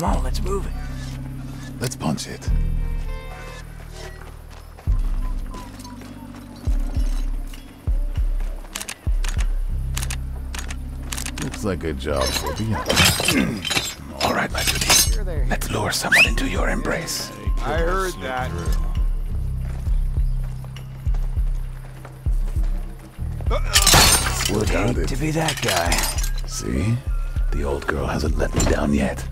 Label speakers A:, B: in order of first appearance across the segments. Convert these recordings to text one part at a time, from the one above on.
A: Come on, let's move it.
B: Let's punch it. Looks like a job for the All right, my duty. Let's lure someone into your embrace.
C: I heard that.
B: Would
A: Hate
B: it.
A: to be that guy.
B: See? The old girl hasn't let me down yet.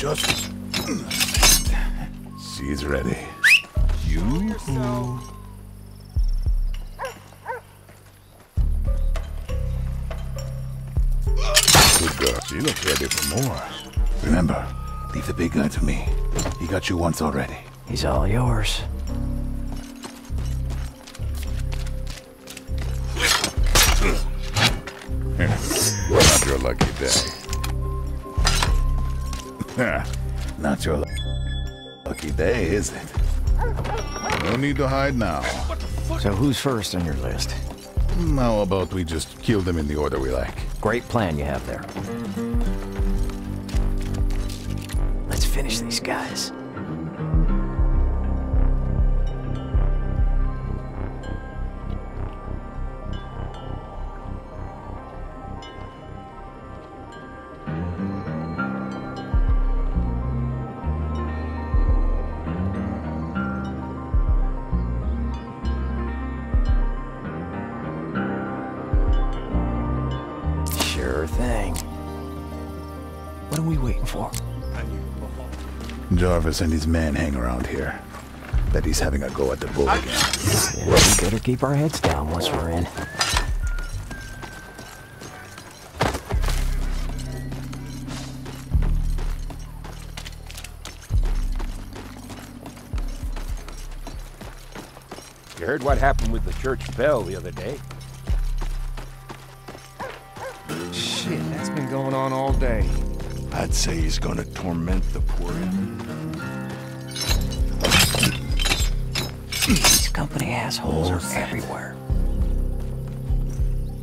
B: Just... She's ready. You? Good girl. She looks ready for more. Remember, leave the big guy to me. He got you once already.
A: He's all yours.
B: Not your lucky day. Not your lu- lucky day, is it? No need to hide now.
A: So who's first on your list?
B: How about we just kill them in the order we like?
A: Great plan you have there. Let's finish these guys. For?
B: Jarvis and his men hang around here. Bet he's having a go at the bull again.
A: Yeah, we better keep our heads down once we're in.
C: You heard what happened with the church bell the other day?
D: Shit, that's been going on all day.
E: I'd say he's gonna torment the poor
A: These company assholes are everywhere.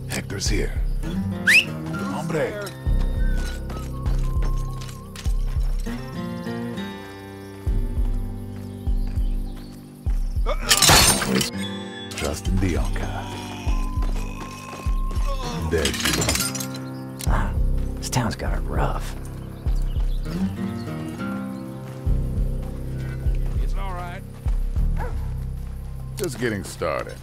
B: Hector's here. Hombre. Always trust in Bianca. There she is.
A: Ah, this town's got it rough.
C: It's all right.
B: Just getting started.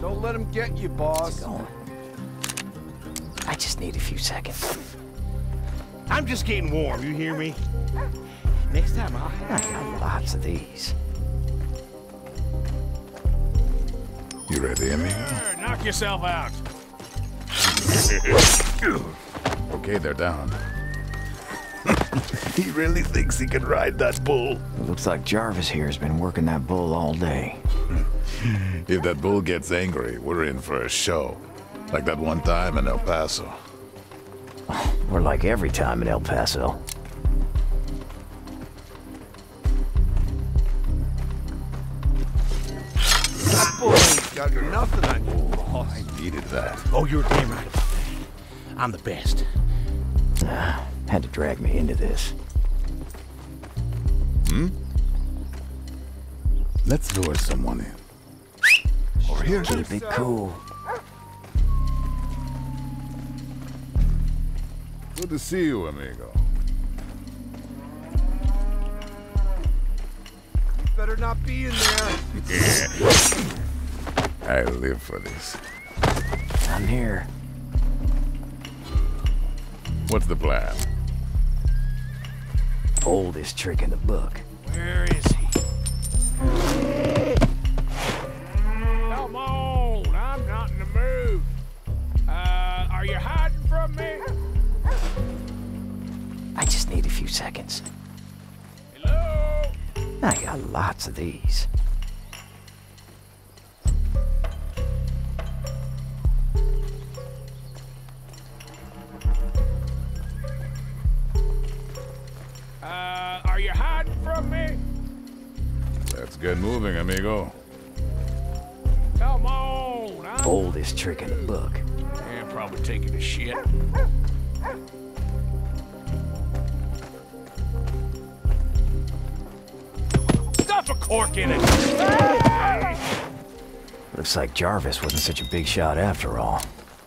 C: Don't let him get you, boss.
A: Going. I just need a few seconds.
F: I'm just getting warm, you hear me? Next time I'll
A: I got lots of these.
B: You ready, amigo?
F: Sure, knock yourself out.
B: Okay, they're down. he really thinks he can ride that bull.
A: It looks like Jarvis here has been working that bull all day.
B: If that bull gets angry, we're in for a show. Like that one time in El Paso.
A: Or like every time in El Paso.
C: That boy ain't got nothing on you.
B: Oh, I needed that.
F: Oh, you're damn right about that. I'm the best.
A: Ah, had to drag me into this. Hmm?
B: Let's lure someone in. Over here.
A: Keep it cool.
B: Good to see you, amigo.
C: You better not be in there.
B: I live for this.
A: I'm here.
B: What's the plan?
A: Oldest trick in the book.
F: Where is he? Come on, I'm not in the mood. Uh, are you hiding from me?
A: I just need a few seconds.
F: Hello?
A: I got lots of these.
F: Uh, are you hiding from me?
B: Let's get moving, amigo.
F: Come on. I'm
A: Oldest trick in the book.
F: yeah, probably taking a shit. Stuff a cork in it.
A: Looks like Jarvis wasn't such a big shot after all.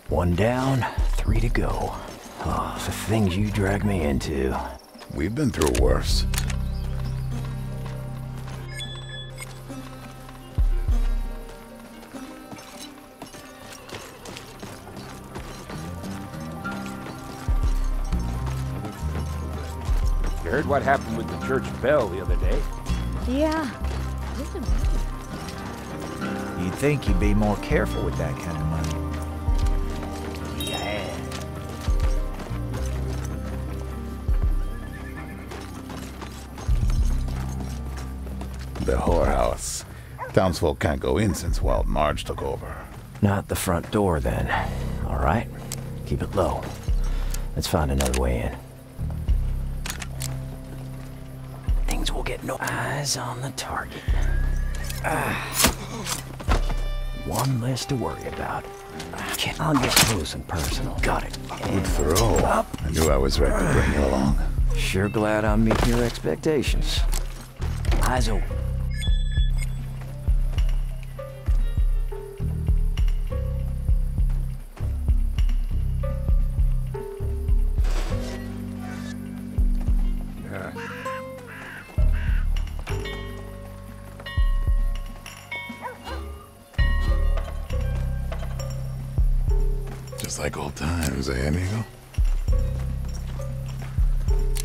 A: One down, three to go. Oh, the things you drag me into.
B: We've been through worse.
C: You heard what happened with the church bell the other day?
G: Yeah.
H: You'd think you'd be more careful with that kind of money.
B: Townsfolk can't go in since Wild Marge took over.
A: Not the front door, then. All right. Keep it low. Let's find another way in. Things will get no eyes on the target. Ah. One less to worry about. I'll get close and personal. Got it.
B: Good throw. Up. I knew I was right to bring you along.
A: Sure glad I'm meeting your expectations. Eyes open.
B: Just like old times, eh, amigo?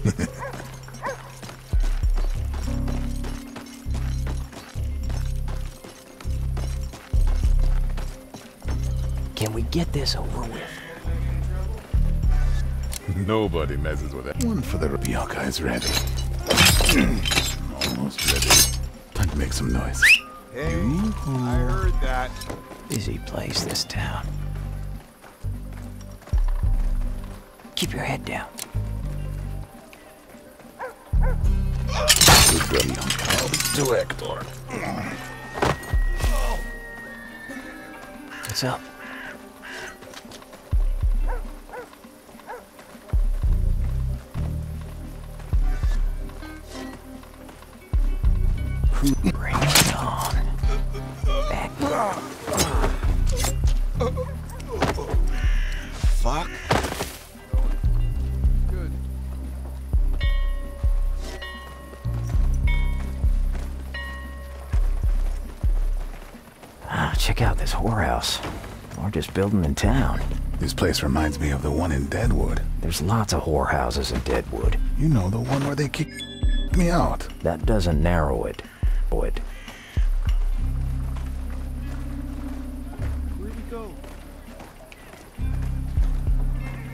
A: Can we get this over with?
B: Nobody messes with that. One for the Bianca is ready. Almost ready. Time to make some noise.
C: Hey, I heard that.
A: Busy place, this town. Keep your head down.
B: Good Bianca. To Hector.
A: What's up? Bring Largest building in town.
B: This place reminds me of the one in Deadwood.
A: There's lots of whorehouses in Deadwood.
B: You know, the one where they kicked me out.
A: That doesn't narrow it. Would.
C: Where'd he go?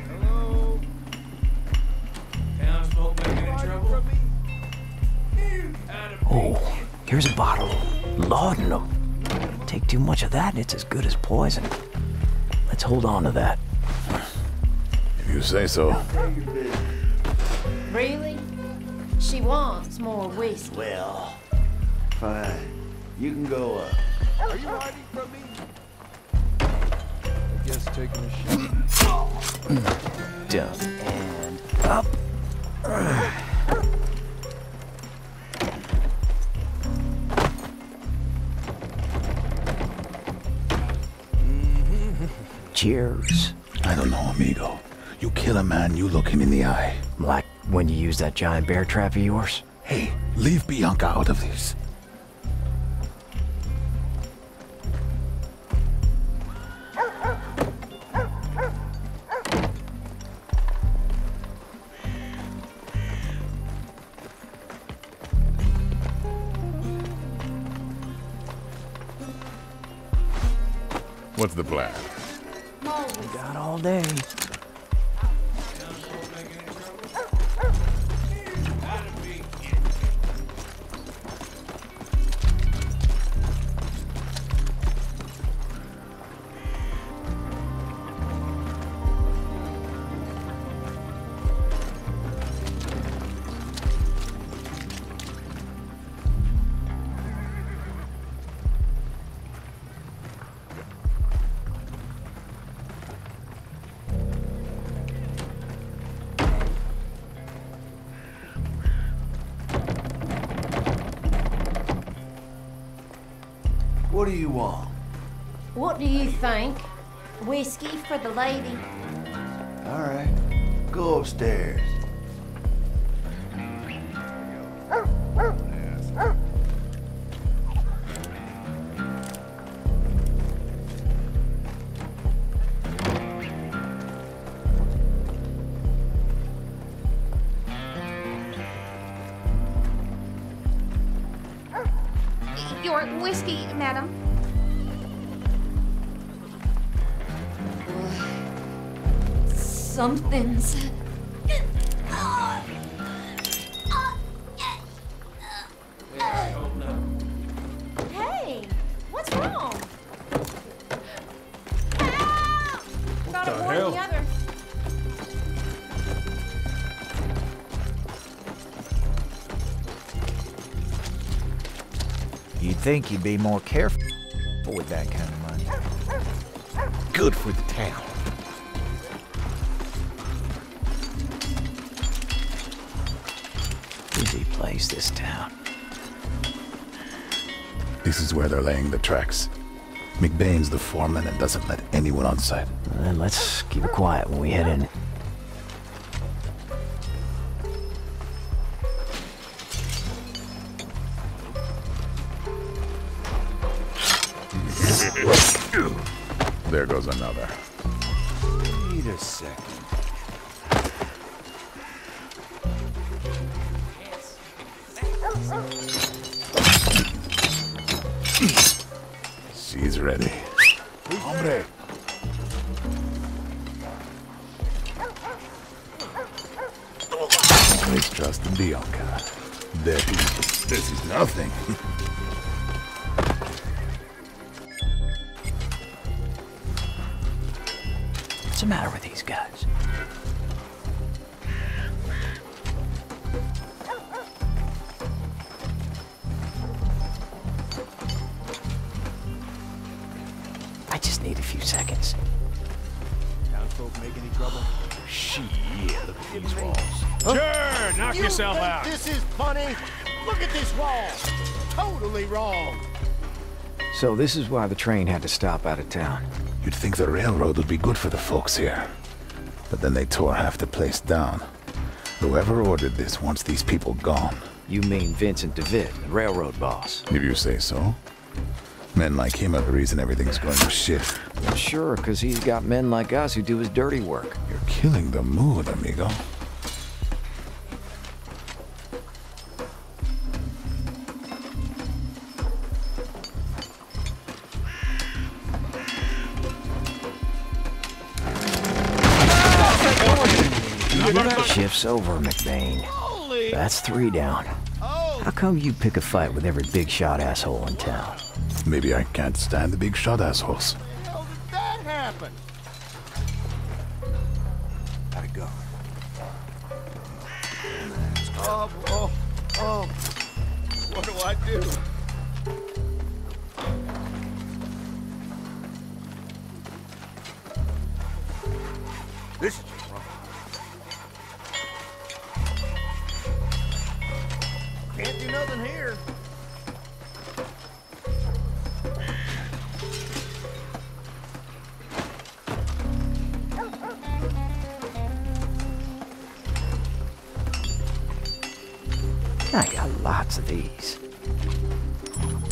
C: Hello? From me?
A: Oh, here's a bottle. Laudanum. Take too much of that, and it's as good as poison. Let's hold on to that.
B: If you say so.
G: really? She wants more whiskey.
H: Well, fine. You can go up.
C: Are you hiding from me? I guess taking a shot.
A: Down and up. Cheers.
B: I don't know, amigo. You kill a man, you look him in the eye.
A: Like when you use that giant bear trap of yours?
B: Hey, leave Bianca out of this. What's the plan?
A: We got all day.
H: What do you want?
G: What do you think? Whiskey for the lady?
H: All right. Go upstairs.
G: Something's. Hey, what's wrong? Help! Got it more than the other.
I: You'd think you'd be more careful with that kind of money.
E: Good for the town.
A: Place, this town.
B: This is where they're laying the tracks. McBain's the foreman and doesn't let anyone on site.
A: Then let's keep it quiet when we head in.
B: She's ready.
E: Hombre.
B: Always trust in Bianca. There he This is nothing.
A: What's the matter with these guys?
C: Make any trouble?
E: Shit, look at these walls.
F: Sure, knock yourself out.
C: This is funny. Look at this wall. Totally wrong.
A: So this is why the train had to stop out of town.
B: You'd think the railroad would be good for the folks here. But then they tore half the place down. Whoever ordered this wants these people gone.
A: You mean Vincent DeVitt, the railroad boss?
B: If you say so. Men like him are the reason everything's going to shit.
A: Sure, because he's got men like us who do his dirty work.
B: You're killing the mood, amigo.
A: Shift's over, McBain. That's three down. How come you pick a fight with every big shot asshole in town?
B: Maybe I can't stand the big shot assholes.
C: How did that happen?
H: Gotta go.
C: Oh, oh, oh. What do I do?
E: This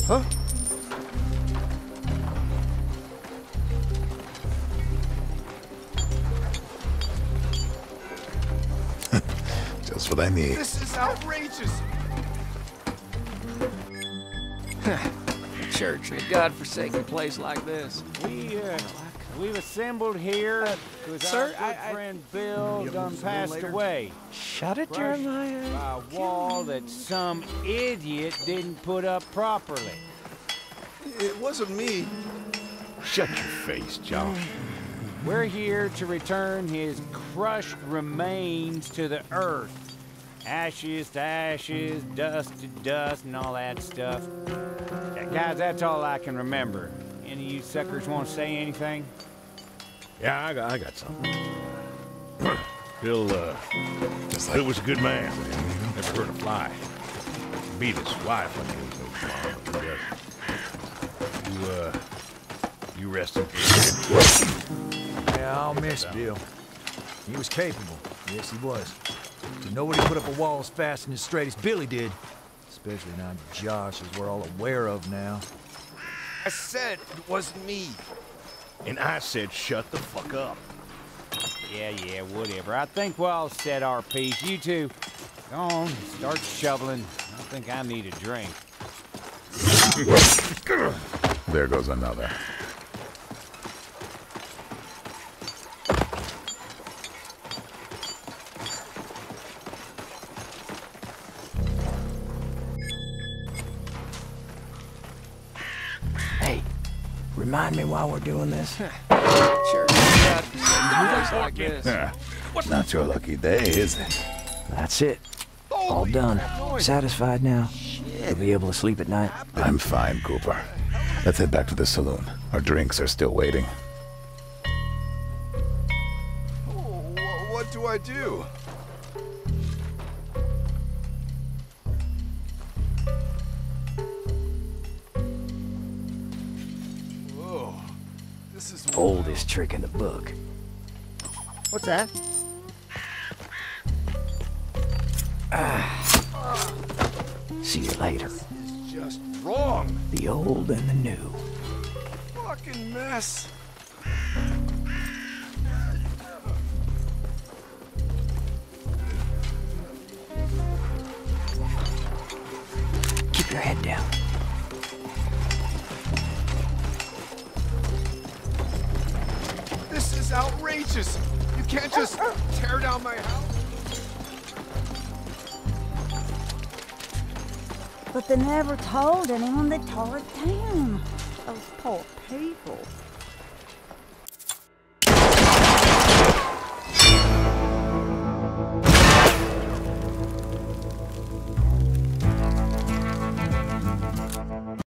C: Huh?
B: Just what I need.
C: This is outrageous.
D: Church in a godforsaken place like this.
F: We, uh, we've assembled here because our
D: sir,
F: good
D: I- I-
F: friend Bill done passed away.
D: Shut it, Jeremiah.
F: by a wall that some idiot didn't put up properly.
C: It wasn't me.
E: Shut your face, John.
F: We're here to return his crushed remains to the earth. Ashes to ashes, dust to dust, and all that stuff. Guys, that's all I can remember. Any of you suckers want to say anything?
E: Yeah, I got, I got something. Bill, uh, Bill was a good man. Never hurt a fly. Beat his wife when he was no small, but he does. you rest in peace.
I: Yeah, I'll miss Bill. He was capable. Yes, he was. But nobody put up a wall as fast and as straight as Billy did. Especially now Josh, as we're all aware of now.
D: I said it wasn't me.
E: And I said, shut the fuck up.
F: Yeah, yeah, whatever. I think we'll all set our piece. You two, go on, start shoveling. I think I need a drink.
B: There goes another.
A: Hey, remind me while we're doing this.
D: Sure. Looks like this.
B: Yeah. Not your lucky day, is it?
A: That's it. All done. Satisfied now? You'll be able to sleep at night?
B: I'm fine, Cooper. Let's head back to the saloon. Our drinks are still waiting.
C: Oh, what do I do? Whoa. This is
A: Oldest trick in the book.
G: What's that?
A: See you later.
C: just wrong.
A: The old and the new.
C: Fucking mess.
A: Keep your head down.
C: This is outrageous. Can't just tear down my house.
J: But they never told anyone they tore it down. Those poor people.